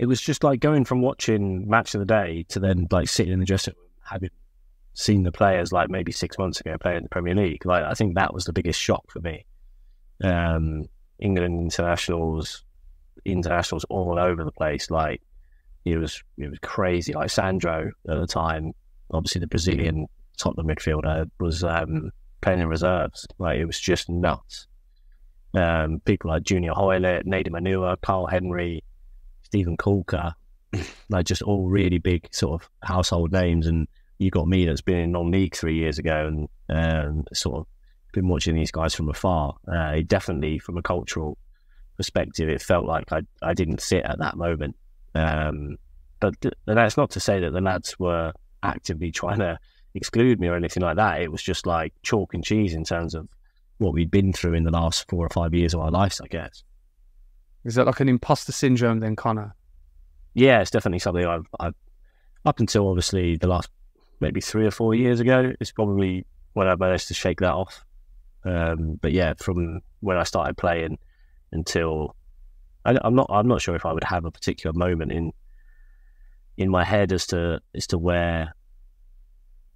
it was just like going from watching match of the day to then like sitting in the dressing room having seen the players like maybe six months ago playing in the Premier League. Like I think that was the biggest shock for me. Um, England internationals, internationals all over the place. Like it was, it was crazy. Like Sandro at the time, obviously the Brazilian Tottenham midfielder was um, playing in reserves. Like it was just nuts. Um, people like Junior Hoilett, Nedum Onuoha, Karl Henry, Steven Caulker, like just all really big sort of household names. And you got me that's been in non-league three years ago and um, sort of been watching these guys from afar. Uh, definitely, from a cultural perspective, it felt like I I didn't sit at that moment. Um, but th- that's not to say that the lads were actively trying to exclude me or anything like that. It was just like chalk and cheese in terms of what we'd been through in the last four or five years of our lives, I guess. Is that like an imposter syndrome then, Conor? Yeah, it's definitely something I've, I've up until obviously the last maybe three or four years ago. It's probably when I managed to shake that off. Um, but yeah, from when I started playing until I, am not, I'm not sure if I would have a particular moment in in my head as to as to where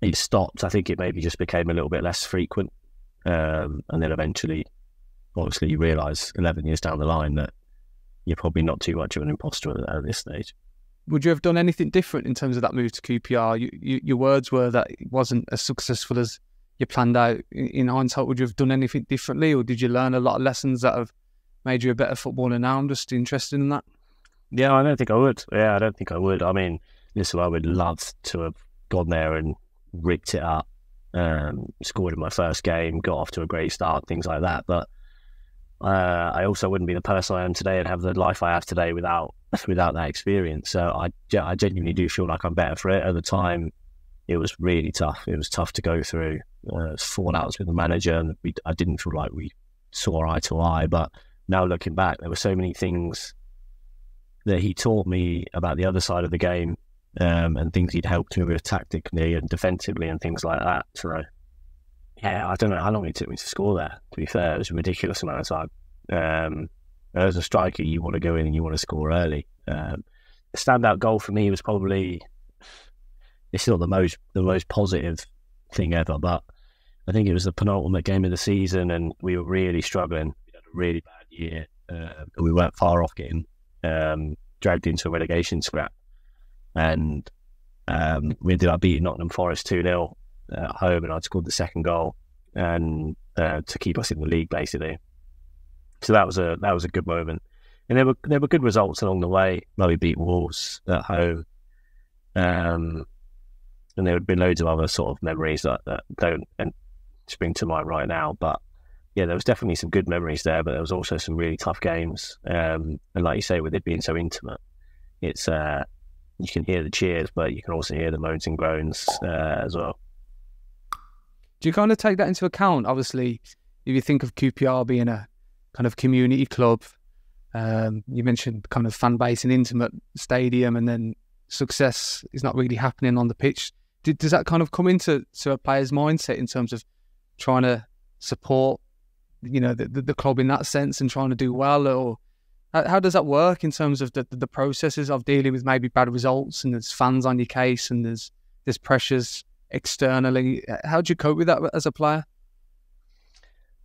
it stopped. I think it maybe just became a little bit less frequent, um, and then eventually, obviously, you realise 11 years down the line that you're probably not too much of an imposter at, at this stage. Would you have done anything different in terms of that move to QPR? You, you, your words were that it wasn't as successful as you planned out. In hindsight, would you have done anything differently, or did you learn a lot of lessons that have made you a better footballer now? I'm just interested in that. Yeah, I don't think I would. Yeah, I don't think I would. I mean, listen, I would love to have gone there and ripped it up, um, scored in my first game, got off to a great start, things like that. But uh, I also wouldn't be the person I am today and have the life I have today without without that experience. So I, I genuinely do feel like I'm better for it. At the time, it was really tough. It was tough to go through. Uh, fallouts with the manager, and we, I didn't feel like we saw eye to eye. But now looking back, there were so many things that he taught me about the other side of the game um, and things he'd helped me with tactically and defensively and things like that. So, yeah, I don't know how long it took me to score there. To be fair, it was a ridiculous amount of time. Um, as a striker, you want to go in and you want to score early. Um, the standout goal for me was probably it's not the most the most positive thing ever, but I think it was the penultimate game of the season, and we were really struggling. We had a really bad year. Uh, we weren't far off getting um, dragged into a relegation scrap, and um, we ended up beating Nottingham Forest two 0 at home, and I'd scored the second goal, and uh, to keep us in the league basically. So that was a that was a good moment, and there were there were good results along the way. We beat Wolves at home, um, and there would be loads of other sort of memories that, that don't spring to mind right now. But yeah, there was definitely some good memories there, but there was also some really tough games. Um, and like you say, with it being so intimate, it's uh, you can hear the cheers, but you can also hear the moans and groans uh, as well. Do you kind of take that into account? Obviously, if you think of QPR being a kind of community club. Um, you mentioned kind of fan base and intimate stadium, and then success is not really happening on the pitch. Did, does that kind of come into to a player's mindset in terms of trying to support, you know, the, the, club in that sense and trying to do well, or how, how does that work in terms of the, the processes of dealing with maybe bad results and there's fans on your case and there's there's pressures externally? How do you cope with that as a player?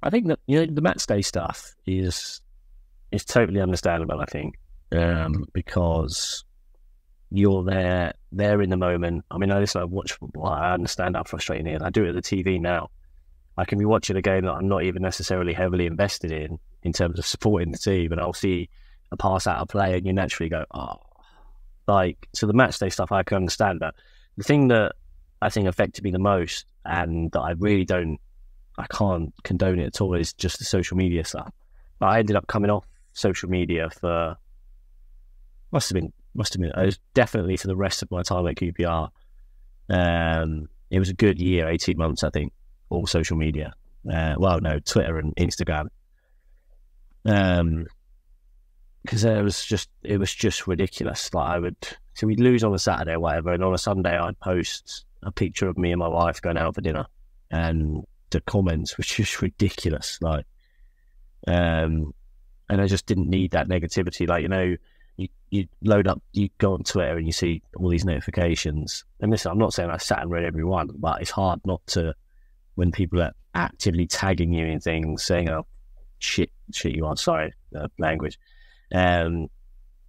I think that you know the match day stuff is is totally understandable. I think um, because you're there, there in the moment. I mean, I listen, I watch football. I understand how frustrating it is. I do it at the TV now. I can be watching a game that I'm not even necessarily heavily invested in, in terms of supporting the team, and I'll see a pass out of play, and you naturally go, oh, like so. The match day stuff I can understand, but the thing that I think affected me the most, and that I really don't I can't condone it at all. It's just the social media stuff. But I ended up coming off social media for must have been must have been it was definitely for the rest of my time at QPR. Um, it was a good year, eighteen months, I think, all social media. Uh, well, no, Twitter and Instagram. Um, because it was just it was just ridiculous. Like I would, so we'd lose on a Saturday or whatever, and on a Sunday I'd post a picture of me and my wife going out for dinner, and the comments was just ridiculous. Like, um, and I just didn't need that negativity. Like, you know, you, you load up, you go on Twitter and you see all these notifications. And listen, I'm not saying I sat and read every one, but it's hard not to when people are actively tagging you in things, saying, "Oh, shit, shit, you are sorry, uh, language," um,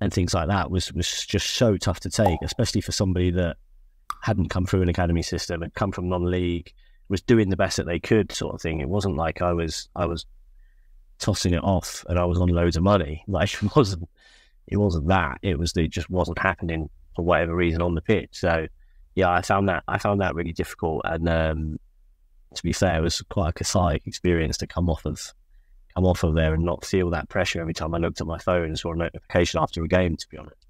and things like that was was just so tough to take, especially for somebody that hadn't come through an academy system, had come from non-league, was doing the best that they could, sort of thing. It wasn't like I was I was tossing it off and I was on loads of money. Like it wasn't it wasn't that. It was that it just wasn't happening for whatever reason on the pitch. So yeah, I found that I found that really difficult. And um, to be fair, it was quite a cathartic experience to come off of come off of there and not feel that pressure every time I looked at my phone and saw a notification after a game. To be honest.